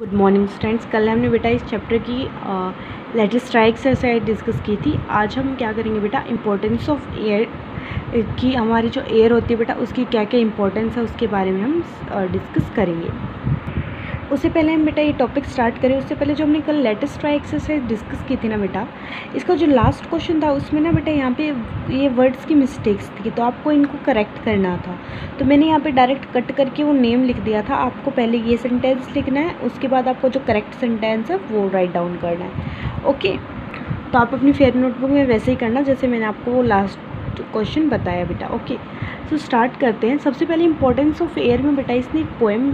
Good morning students कल हमने बेटा इस चैप्टर की लेटर स्ट्राइक एक्सरसाइज डिस्कस की थी। आज हम क्या करेंगे बेटा? इंपॉर्टेंस ऑफ़ एयर की हमारी जो एयर होती है बेटा, उसकी क्या क्या इंपॉर्टेंस है, उसके बारे में हम डिस्कस करेंगे। उससे पहले हम बेटा ये टॉपिक स्टार्ट करें, उससे पहले जो हमने कल लेटेस्ट ट्राई एक्सरसाइज डिस्कस की थी ना बेटा, इसका जो लास्ट क्वेश्चन था, उसमें ना बेटा यहाँ पे ये वर्ड्स की मिस्टेक्स थी तो आपको इनको करेक्ट करना था। तो मैंने यहाँ पे डायरेक्ट कट करके वो नेम लिख दिया था, आपको पहले ये सेंटेंस लिखना है, उसके बाद आपको जो करेक्ट सेंटेंस है, वो राइट डाउन करना है। ओके तो आप अपनी फेयर नोटबुक में वैसे ही करना, जैसे मैंने आपको वो लास्ट क्वेश्चन बताया बेटा। ओके तो स्टार्ट करते हैं। सबसे पहले इंपॉर्टेंस ऑफ़ एयर में बेटा इसने एक पोएम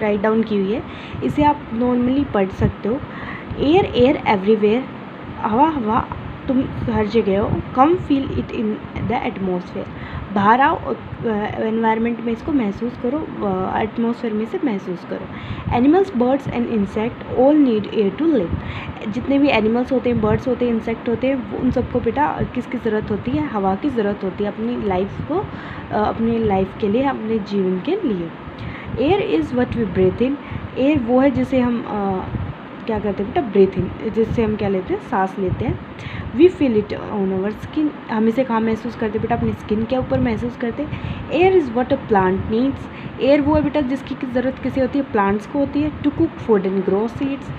राइट डाउन की हुई है। इसे आप नॉर्मली पढ़ सकते हो। एयर एयर एवरीवेयर हवा हवा, तुम हर जगह हो। Come feel it in the atmosphere बाहर आओ एनवायरनमेंट में इसको महसूस करो। एटमोसफेयर में से महसूस करो। Animals birds and insect all need air to live जितने भी एनिमल्स होते हैं बर्ड्स होते हैं इंसेक्ट होते हैं उन सबको बेटा किसकी ज़रूरत होती है? हवा की ज़रूरत होती है अपनी लाइफ को अपनी लाइफ के लिए, अपने जीवन के लिए। Air is what we breathe in air वो है जिसे हम आ, क्या करते हैं बेटा? ब्रेथ इन जिससे हम क्या लेते हैं? सांस लेते हैं। We feel it on our skin हम इसे कहाँ महसूस करते बेटा? अपनी स्किन के ऊपर महसूस करते air is what a plant needs air वो है बेटा जिसकी ज़रूरत किसी होती है? प्लांट्स को होती है to cook food and grow seeds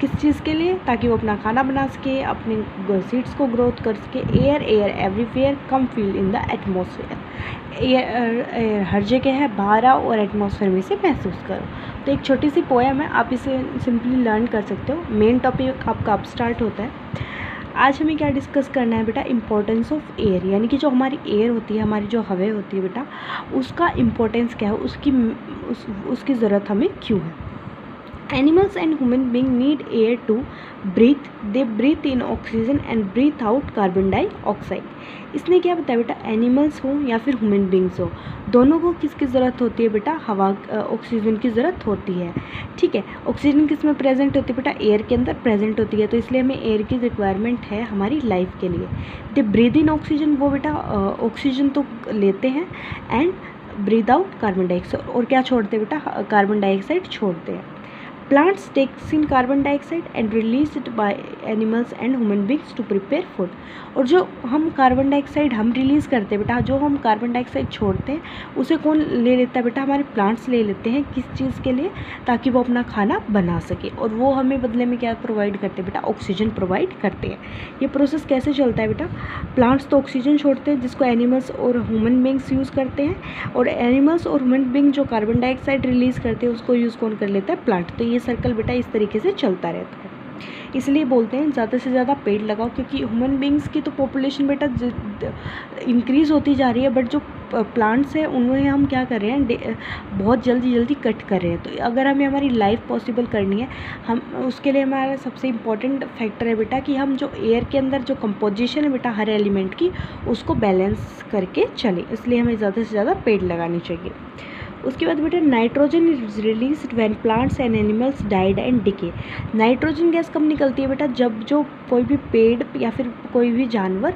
किस चीज़ के लिए? ताकि वो अपना खाना बना सके, अपने सीड्स को ग्रोथ कर सके. Air air everywhere come feel in the atmosphere air हर जगह है, बाहर आओ और एटमोसफेयर में से महसूस करो. तो एक छोटी सी पोएम है, आप इसे सिंपली लर्न कर सकते हो. मेन टॉपिक आपका अब स्टार्ट होता है. आज हमें क्या डिस्कस करना है बेटा? इंपॉर्टेंस ऑफ़ एयर यानी कि जो हमारी एयर होती है हमारी जो हवा होती है बेटा उसका इम्पोर्टेंस क्या है? उसकी उस, उसकी ज़रूरत हमें क्यों है? Animals and human being need air to breathe they breathe in oxygen and breathe out carbon dioxide इसने क्या बताया बेटा? एनिमल्स हो या फिर ह्यूमन बींग्स हो? दोनों को किसकी ज़रूरत होती है बेटा? हवा ऑक्सीजन की ज़रूरत होती है। ठीक है? ऑक्सीजन किसमें प्रेजेंट होती है बेटा? एयर के अंदर प्रेजेंट होती है। तो इसलिए हमें एयर की रिक्वायरमेंट है हमारी लाइफ के लिए। दे ब्रीद इन ऑक्सीजन वो बेटा ऑक्सीजन तो लेते हैं and breathe out carbon dioxide और क्या छोड़ते हैं बेटा? कार्बन डाइऑक्साइड छोड़ते हैं। Plants takes carbon dioxide and release it by animals and human beings to prepare food. और जो हम कार्बन डाइऑक्साइड हम रिलीज़ करते हैं बेटा, जो हम कार्बन डाइऑक्साइड छोड़ते हैं, उसे कौन ले लेता है बेटा? हमारे प्लांट्स ले लेते हैं किस चीज़ के लिए? ताकि वो अपना खाना बना सके। और वो हमें बदले में क्या प्रोवाइड करते हैं बेटा? ऑक्सीजन प्रोवाइड करते हैं। ये प्रोसेस कैसे चलता है बेटा? प्लांट्स तो ऑक्सीजन छोड़ते हैं, जिसको एनिमल्स और ह्यूमन बींग्स यूज़ करते हैं। और एनिमल्स और ह्यूमन बींग जो कार्बन डाइऑक्साइड रिलीज़ करते हैं, उसको यूज़ कौन कर लेता है? प्लांट तो ये सर्कल बेटा इस तरीके से चलता रहता है। इसलिए बोलते हैं, ज़्यादा से ज़्यादा पेड़ लगाओ, क्योंकि ह्यूमन बींग्स की तो पॉपुलेशन बेटा इंक्रीज़ होती जा रही है बट जो प्लांट्स हैं, उन्हें हम क्या कर रहे हैं बहुत जल्दी जल्दी कट कर रहे हैं। तो अगर हमें हमारी लाइफ पॉसिबल करनी है, हम, उसके लिए हमारा सबसे इंपॉर्टेंट फैक्टर है बेटा कि हम जो एयर के अंदर जो कंपोजिशन है बेटा, हर एलिमेंट की, उसको बैलेंस करके चलें। इसलिए हमें ज़्यादा से ज़्यादा पेड़ लगानी चाहिए। उसके बाद बेटा nitrogen is release when plants and animals died and decay nitrogen gas कब निकलती है बेटा? जब जो कोई भी पेड़ या फिर कोई भी जानवर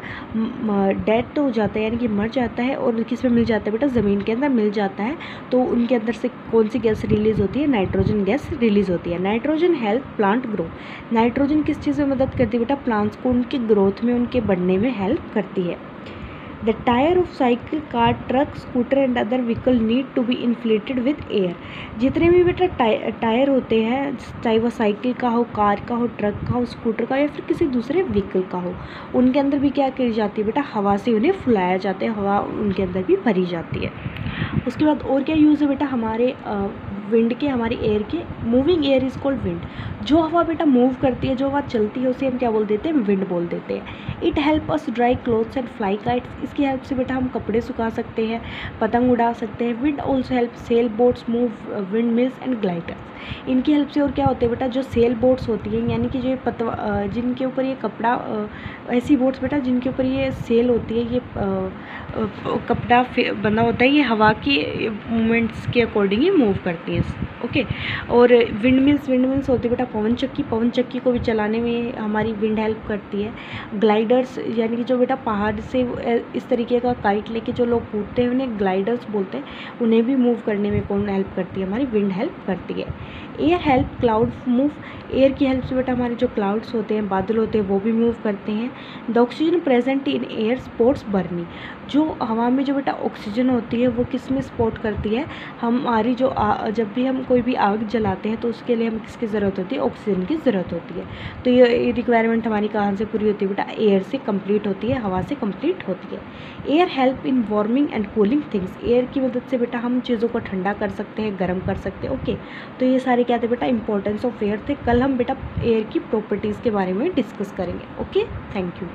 डेड तो हो जाता है, यानी कि मर जाता है और किसमें मिल जाता है बेटा? ज़मीन के अंदर मिल जाता है। तो उनके अंदर से कौन सी गैस रिलीज़ होती है? नाइट्रोजन गैस रिलीज़ होती है। Nitrogen help plant grow nitrogen किस चीज़ में मदद करती है बेटा? प्लांट्स को उनकी ग्रोथ में, उनके बढ़ने में हेल्प करती है। The tyre of cycle car truck scooter and other vehicle need to be inflated with air जितने भी बेटा टायर होते हैं, चाहे वह साइकिल का हो कार का हो ट्रक का हो स्कूटर का हो या फिर किसी दूसरे व्हीकल का हो, उनके अंदर भी क्या करी जाती है बेटा? हवा से उन्हें फुलाया जाता है, हवा उनके अंदर भी भरी जाती है। उसके बाद और क्या यूज़ है बेटा? हमारे विंड के, हमारी एयर के moving air is called wind जो हवा बेटा मूव करती है, जो हवा चलती है, उसे हम क्या बोल देते हैं? विंड बोल देते हैं. It help us dry clothes and fly kites इसकी हेल्प से बेटा हम कपड़े सुखा सकते हैं, पतंग उड़ा सकते हैं. Wind also help sail boats move windmills and gliders इनकी हेल्प से और क्या होते हैं बेटा? जो सेल बोट्स होती हैं, यानी कि जो ये पतवा जिनके ऊपर ये कपड़ा ऐसी बोट्स बेटा, जिनके ऊपर ये सेल होती है, ये कपड़ा बना होता है, ये हवा की मूवमेंट्स के अकॉर्डिंग ही मूव करती है. ओके और विंड मिल्स विंड मिल्स होती बेटा पवन चक्की। पवन चक्की को भी चलाने में हमारी विंड हेल्प करती है। ग्लाइडर्स यानी कि जो बेटा पहाड़ से इस तरीके का काइट लेके जो लोग कूदते हैं उन्हें ग्लाइडर्स बोलते हैं। उन्हें भी मूव करने में कौन हेल्प करती है? हमारी विंड हेल्प करती है। Air help cloud move air की हेल्प से बेटा हमारे जो क्लाउड्स होते हैं बादल होते हैं वो भी मूव करते हैं। The oxygen present in air supports burning जो हवा में जो बेटा ऑक्सीजन होती है वो किसमें स्पोर्ट करती है? हमारी जो आ, जब भी हम कोई भी आग जलाते हैं तो उसके लिए हमें किसकी ज़रूरत होती है? ऑक्सीजन की ज़रूरत होती है। तो ये रिक्वायरमेंट हमारी कहाँ से पूरी होती है बेटा? एयर से कंप्लीट होती है, हवा से कंप्लीट होती है। Air help in warming and cooling things air की मदद से बेटा हम चीज़ों को ठंडा कर सकते हैं, गर्म कर सकते हैं ओके तो ये सारे क्या थे बेटा? इंपॉर्टेंस ऑफ़ एयर थे। कल हम बेटा एयर की प्रॉपर्टीज़ के बारे में डिस्कस करेंगे ओके थैंक यू